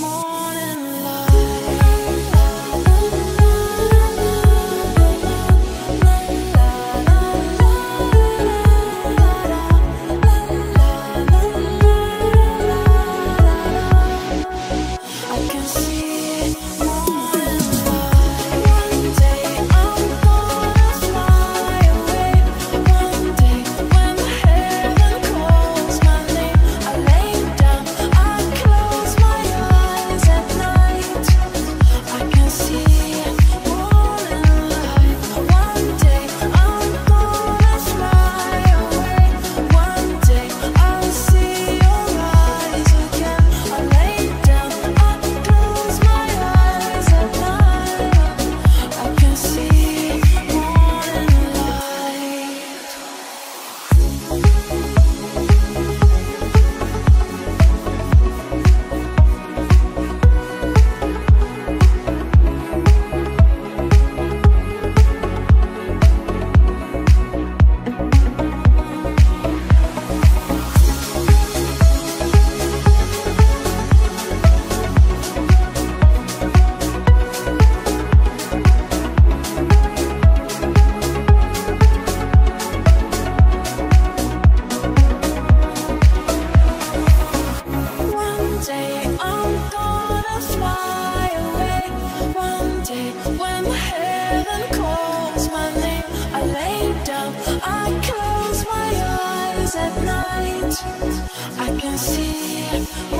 morning. I close my eyes at night. I can see.